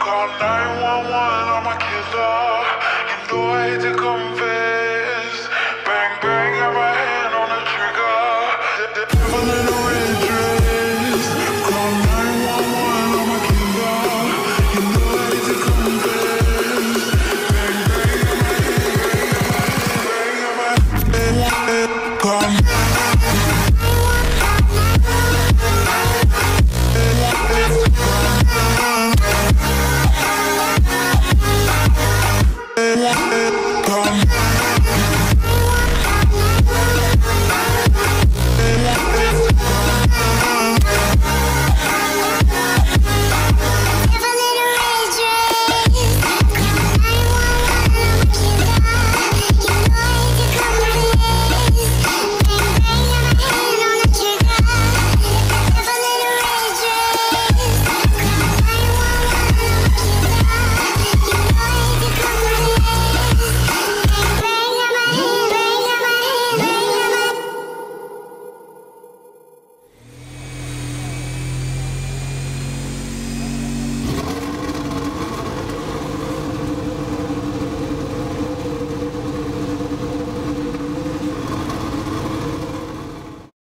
call 911 on my killer. You know I hate to confess.